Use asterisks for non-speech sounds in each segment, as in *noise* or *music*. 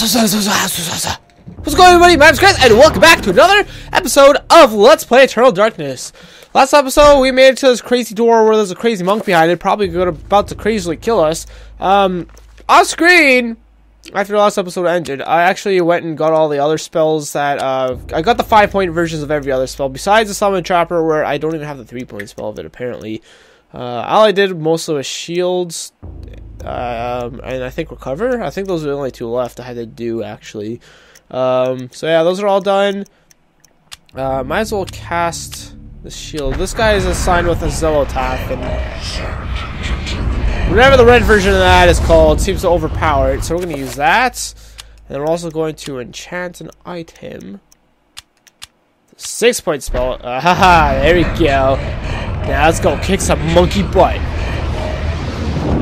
What's going on, everybody? My name's Chris, and welcome back to another episode of Let's Play Eternal Darkness. Last episode, we made it to this crazy door where there's a crazy monk behind it, probably about to crazily kill us. Um, off screen, after the last episode ended, I actually went and got all the other spells that, uh, I got the five point versions of every other spell, besides the Summon Trapper, where I don't even have the three point spell of it, apparently. Uh, all I did mostly was shields, um, and I think recover. I think those are the only two left I had to do, actually. Um, so yeah, those are all done. Uh, might as well cast the shield. This guy is assigned with a Xel'lotath, and whatever the red version of that is called seems to overpower it. So we're going to use that. And we're also going to enchant an item. Six point spell. *laughs* Haha, there we go. Now let's go kick some monkey butt.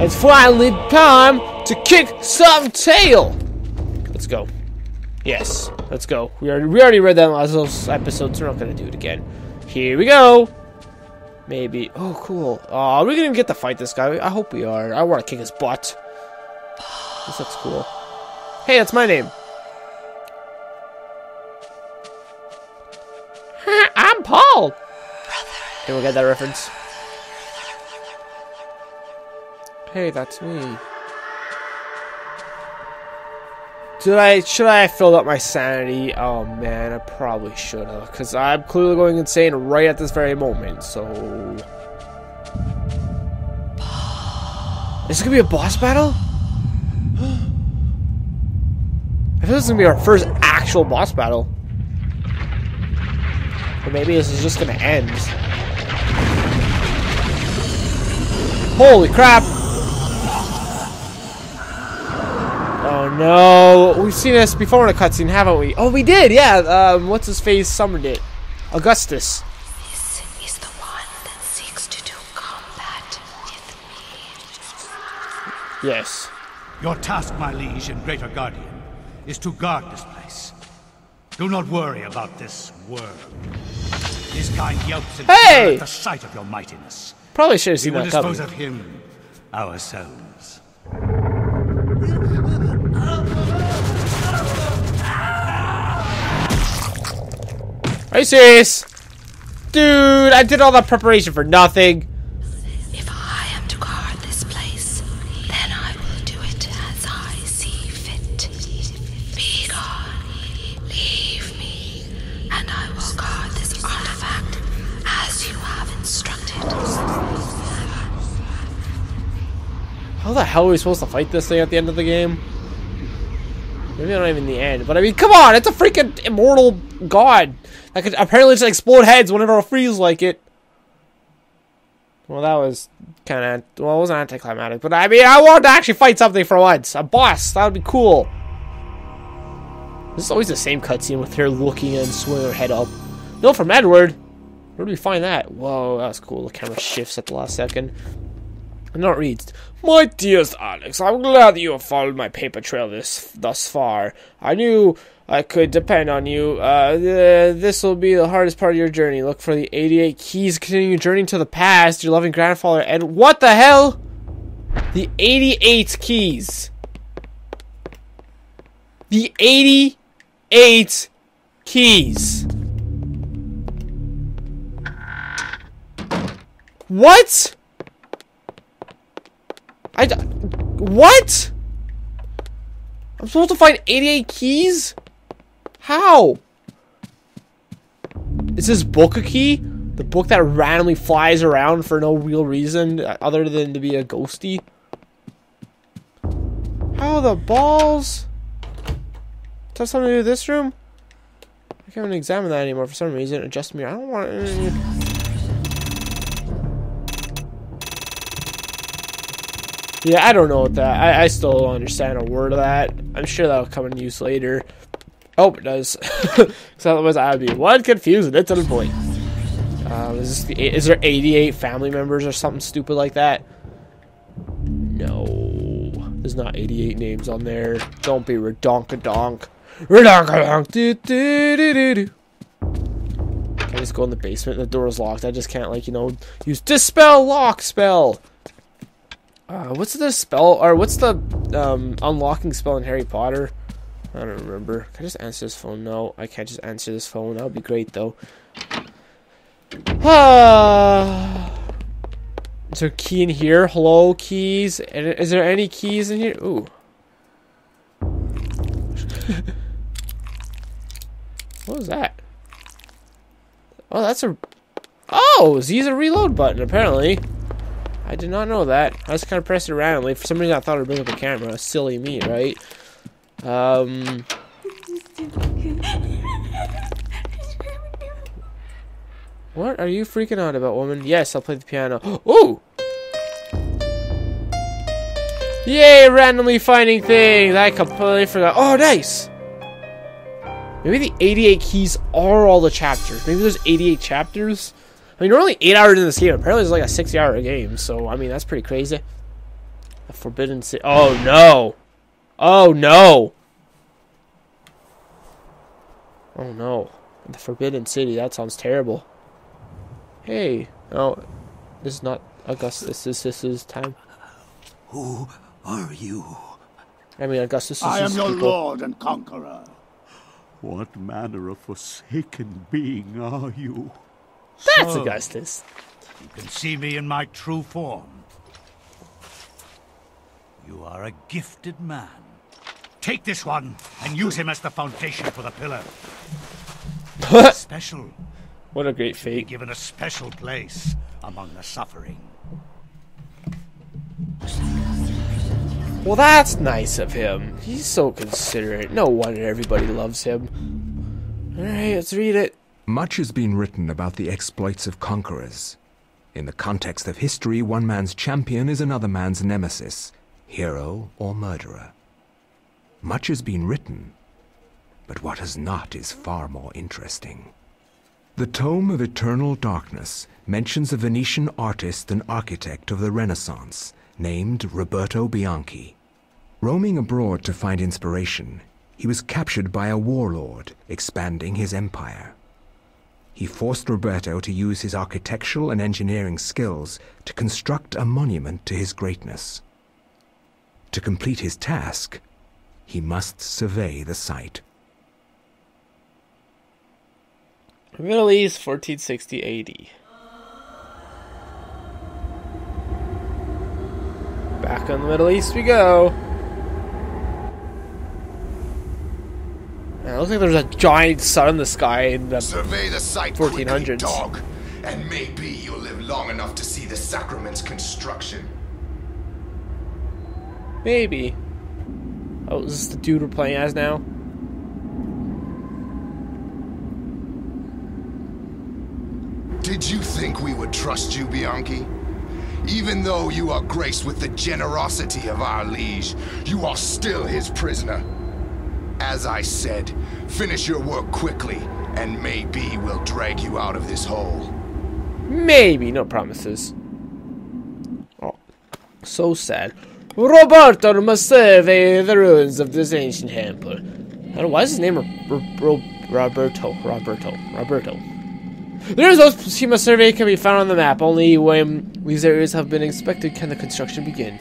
It's finally time to kick some tail. Let's go. Yes, let's go. We already, we already read that in last those episodes. We're not going to do it again. Here we go. Maybe. Oh, cool. Uh, are we to get to fight this guy? I hope we are. I want to kick his butt. This looks cool. Hey, that's my name. *laughs* I'm Paul. Anyone get that reference? Hey, that's me. Did I should I have filled up my sanity? Oh man, I probably should have, because I'm clearly going insane right at this very moment. So, is this gonna be a boss battle? *gasps* I feel this is gonna be our first actual boss battle. Or maybe this is just gonna end. Holy crap! Oh no, we've seen this before in a cutscene, haven't we? Oh, we did, yeah. Um, what's his face summoned it? Augustus. This is the one that seeks to do combat with me. Yes. Your task, my liege and greater guardian, is to guard this place. Do not worry about this worm. His kind yelps in Hey! at the sight of your mightiness. Probably should have We seen will that coming. dispose of him ourselves. Are you serious? Dude, I did all that preparation for nothing. If I am to guard this place, then I will do it as I see fit. Be gone. Leave me, and I will guard this artifact as you have instructed. How the hell are we supposed to fight this thing at the end of the game? Maybe not even the end, but I mean, come on, it's a freaking immortal god that could apparently just explode heads whenever it feels like it. Well, that was kind of well, it wasn't anticlimactic, but I mean, I wanted to actually fight something for once, a boss. That would be cool. This is always the same cutscene with her looking and swinging her head up. No, from Edward. Where do we find that? Whoa, that's cool. The camera shifts at the last second. And not reads. My dearest Alex, I'm glad that you have followed my paper trail this thus far. I knew I could depend on you. Uh, th- this will be the hardest part of your journey. Look for the 88 keys. Continue your journey to the past. Your loving grandfather. And what the hell? The 88 keys. The 88 keys. What? I what? I'm supposed to find 88 keys? How? Is this book a key? The book that randomly flies around for no real reason uh, other than to be a ghosty? How the balls? Does that have something to do with this room? I can't even examine that anymore for some reason. Adjust me. I don't want Yeah, I don't know what that. I, I still don't understand a word of that. I'm sure that'll come in use later. Oh, it does. *laughs* Because otherwise, I would be one confused. To the point. Uh, is, is there 88 family members or something stupid like that? No, there's not 88 names on there. Don't be redonkadonk. Redonkadonk. Do do do do do. Can I just go in the basement? The door is locked. I just can't like you know use dispel lock spell. Uh, what's the spell or what's the um, unlocking spell in Harry Potter? I don't remember. Can I just answer this phone? No, I can't just answer this phone. That would be great, though. Ah. *sighs* Is there a key in here? Hello, keys? Is there any keys in here? Ooh. *laughs* what was that? Oh, that's a... Oh, Z's a reload button, apparently. I did not know that. I just kind of pressed it randomly. For some reason, I thought it would bring up a camera. Silly me, right? Um... What are you freaking out about, woman? Yes, I'll play the piano. *gasps* Ooh! Yay, randomly finding things! I completely forgot. Oh, nice! Maybe the 88 keys are all the chapters. Maybe there's 88 chapters? I mean, we're only 8 hours in this game. Apparently it's like a 60 hour game, so, I mean, that's pretty crazy. A Forbidden City. Oh, no! Oh, no! Oh, no. The Forbidden City. That sounds terrible. Hey. Oh, this is not Augustus. This, is this is time. Who are you? I mean, Augustus is I am your people. lord and conqueror. What manner of forsaken being are you? That's So, Augustus. You can see me in my true form. You are a gifted man. Take this one and use him as the foundation for the pillar. *laughs* Special. What a great fate. given a special place among the suffering. Well, that's nice of him. He's so considerate. No wonder everybody loves him. Alright, let's read it. Much has been written about the exploits of conquerors. In the context of history, one man's champion is another man's nemesis, hero or murderer. Much has been written, but what has not is far more interesting. The Tome of Eternal Darkness mentions a Venetian artist and architect of the Renaissance named Roberto Bianchi. Roaming abroad to find inspiration, he was captured by a warlord expanding his empire. He forced Roberto to use his architectural and engineering skills to construct a monument to his greatness. To complete his task, he must survey the site. Middle East, 1460 AD. Back on the Middle East we go. Man, it looks like there's a giant sun in the sky in the Survey the site 1400s. quickly, dog, and maybe you'll live long enough to see the sacrament's construction. Maybe. Oh, is this the dude we're playing as now? Did you think we would trust you, Bianchi? Even though you are graced with the generosity of our liege, you are still his prisoner. As I said, finish your work quickly, and maybe we'll drag you out of this hole. Maybe, no promises. Oh, so sad. Roberto must survey the ruins of this ancient temple. Why is his name Ro- Ro- Roberto? Roberto. Roberto. The results he must survey can be found on the map. Only when these areas have been inspected can the construction begin.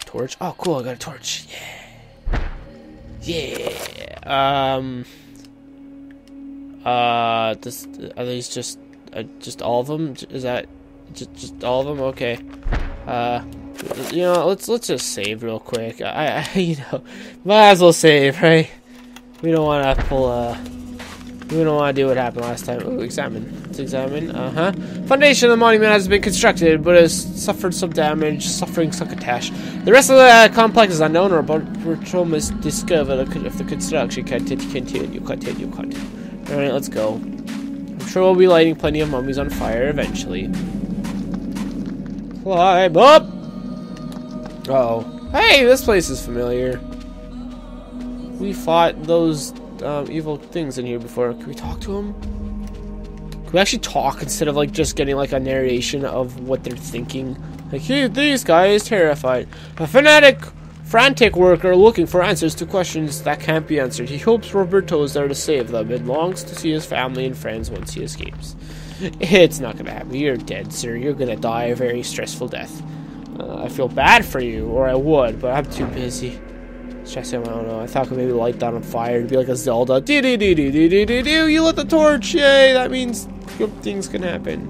Torch. Oh, cool. I got a torch. Yeah. Yeah. Um. Uh. This, are these just uh, just all of them? Is that just just all of them? Okay. Uh, you know, let's let's just save real quick. I, I *laughs* you know, might as well save, right? We don't want to pull uh, we don't want to do what happened last time. Ooh, examine. Let's examine. Uh huh. Foundation of the monument has been constructed, but has suffered some damage, suffering succotash. The rest of the uh, complex is unknown, or Roberto must discover if the construction can continue. Continue. Continue. All right, let's go. I'm sure we'll be lighting plenty of mummies on fire eventually. Climb up! Uh oh. Hey, this place is familiar. We fought those um, evil things in here before. Can we talk to them? Can we actually talk instead of like just getting like a narration of what they're thinking? Like, hey, these guys terrified. A fanatic, frantic worker looking for answers to questions that can't be answered. He hopes Roberto is there to save them and longs to see his family and friends once he escapes. It's not gonna happen. You're dead, sir. You're gonna die a very stressful death. Uh, I feel bad for you, or I would, but I'm too busy. Stressing, I don't know. I thought could maybe light that on fire to be like a Zelda. Do do do do do do do. You lit the torch. Yay! That means good things can happen.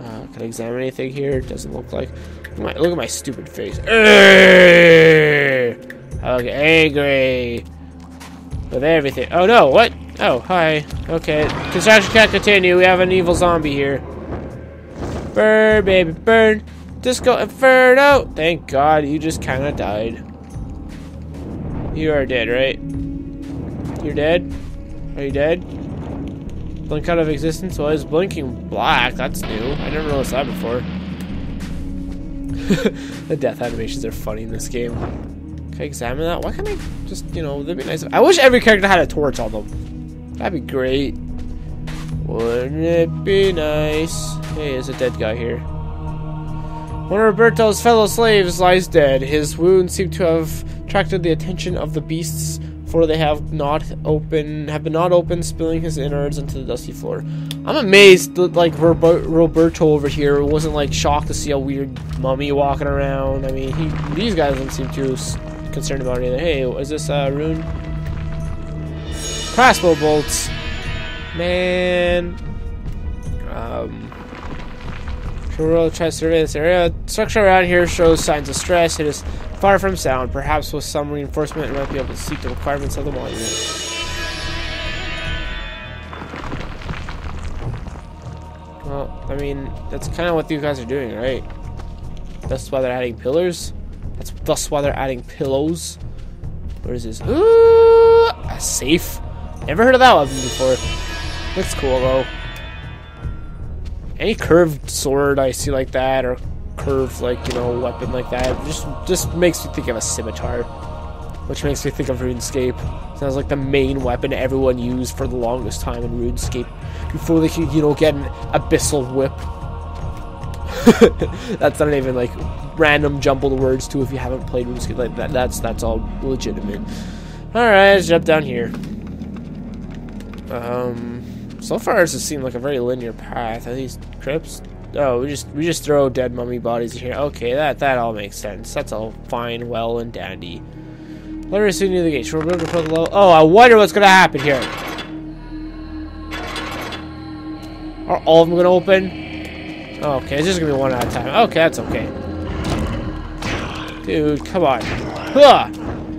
Uh, can I examine anything here? Doesn't look like. Look at my, look at my stupid face. I look angry with everything. Oh no! What? Oh hi. Okay. Construction can't continue. We have an evil zombie here. Burn, baby, burn. Disco Inferno! Thank God, you just kind of died. You are dead, right? You're dead? Are you dead? Blink out of existence? Well, it's blinking black. That's new. I never noticed that before. *laughs* the death animations are funny in this game. Can I examine that? Why can't I just, you know, that'd be nice. I wish every character had a torch on them. That'd be great. Wouldn't it be nice? Hey, there's a dead guy here. One of Roberto's fellow slaves lies dead. His wounds seem to have attracted the attention of the beasts, for they have not open have been not open, spilling his innards into the dusty floor. I'm amazed that like Roberto over here wasn't like shocked to see a weird mummy walking around. I mean, he, these guys don't seem too concerned about it. Hey, is this a uh, rune? Crossbow bolts, man. Um. Truro tries to survey this area. Structure around here shows signs of stress. It is far from sound. Perhaps with some reinforcement, it might be able to seek the requirements of the monument. Well, I mean, that's kind of what you guys are doing, right? That's why they're adding pillars. That's thus why they're adding pillows. Where is this? Ooh, a safe. Never heard of that weapon before. Looks cool though any curved sword I see like that, or curved like you know weapon like that, just just makes me think of a scimitar, which makes me think of RuneScape. Sounds like the main weapon everyone used for the longest time in RuneScape before they could you know get an abyssal whip. *laughs* that's not even like random jumbled words too. If you haven't played RuneScape like that, that's that's all legitimate. All right, let's jump down here. Um. So far, this has seemed like a very linear path. Are these crypts? Oh, we just we just throw dead mummy bodies in here. Okay, that that all makes sense. That's all fine, well, and dandy. Let us see near the gate. We to put the level? Oh, I wonder what's gonna happen here. Are all of them gonna open? Okay, it's just gonna be one at a time. Okay, that's okay. Dude, come on. Huh.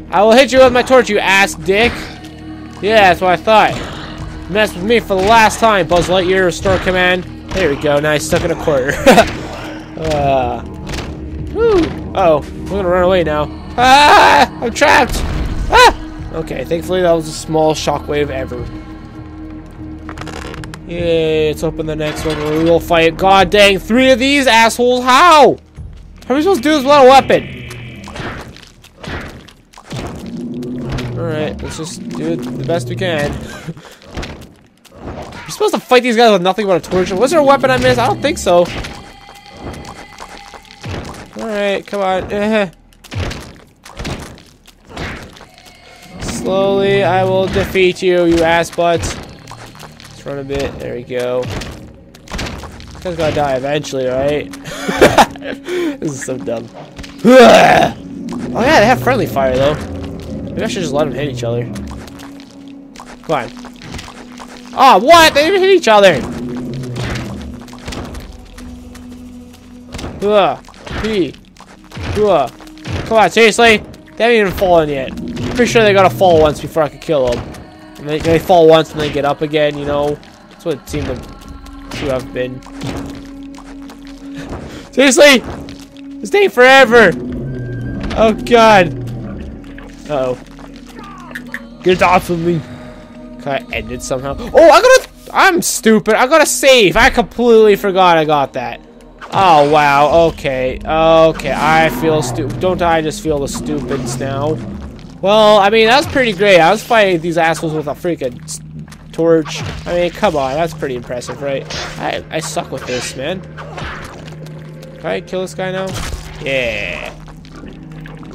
I will hit you with my torch, you ass dick. Yeah, that's what I thought. Mess with me for the last time, Buzz Lightyear, restore command. There we go, now he's stuck in a corner. *laughs* uh, whew. Oh, I'm gonna run away now. Ah! I'm trapped! Ah! Okay, thankfully that was the smallest shockwave ever. Yay, let's open the next one where we will fight. God dang, three of these assholes? How? How are we supposed to do this without a weapon? Alright, let's just do it the best we can. *laughs* Supposed to fight these guys with nothing but a torch. Was there a weapon I missed? I don't think so. Alright, come on. *laughs* Slowly, I will defeat you, you ass butts. Let's run a bit. There we go. This guy's gotta die eventually, right? *laughs* this is so dumb. *laughs* oh yeah, they have friendly fire though. Maybe I should just let them hit each other. Come on. Oh, what? They didn't hit each other. Ugh. P. Ugh. Come on, seriously? They haven't even fallen yet. Pretty sure they gotta fall once before I could kill them. And they, they fall once and they get up again, you know? That's what it seemed to, to have been. *laughs* seriously? This day forever! Oh god. Uh oh. Get off of me. Can I end it somehow? Oh, I gotta... I'm stupid. I gotta save. I completely forgot I got that. Oh, wow. Okay. Okay. I feel stupid. Don't I just feel the stupids now? Well, I mean, that was pretty great. I was fighting these assholes with a freaking torch. I mean, come on. That's pretty impressive, right? I, I suck with this, man. Can I kill this guy now? Yeah.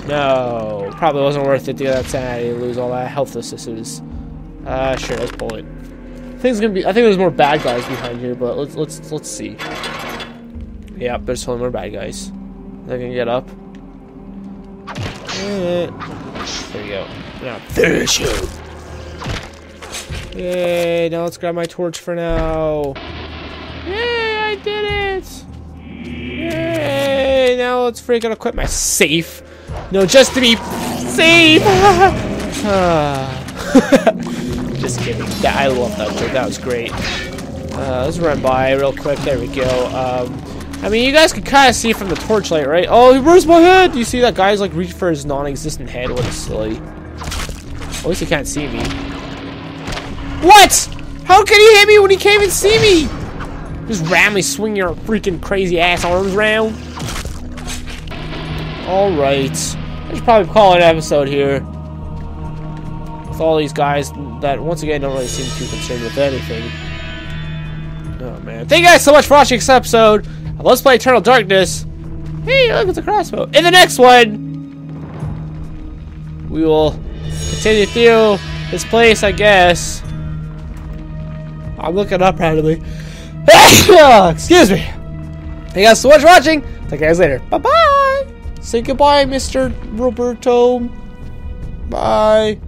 No. Probably wasn't worth it to get that sanity lose all that health assistance. Uh, sure, let's pull it. I think gonna be. I think there's more bad guys behind here, but let's let's let's see. Yep, there's totally more bad guys. They can get up. Eh, There we go. Now finish him. Yay! Now let's grab my torch for now. Yay! I did it. Yay! Now let's freaking equip my safe. No, just to be safe. *laughs* Ah. *laughs* just kidding. That, I love that joke. That was great. Uh, let's run by real quick. There we go. Um, I mean, you guys can kind of see from the torchlight, right? Oh, he where's my head? You see that guy's like reaching for his non-existent head? What a silly. At least he can't see me. What? How can he hit me when he can't even see me? Just randomly swing your freaking crazy ass arms around. Alright. I should probably call it an episode here. With all these guys that, once again, don't really seem too concerned with anything. Oh, man. Thank you guys so much for watching this episode Let's Play Eternal Darkness. Hey, look, it's a crossbow. In the next one, we will continue through this place, I guess. I'm looking up randomly. *coughs* Excuse me. Thank you guys so much for watching. Talk to you guys later. Bye bye. Say goodbye, Mr. Roberto. Bye.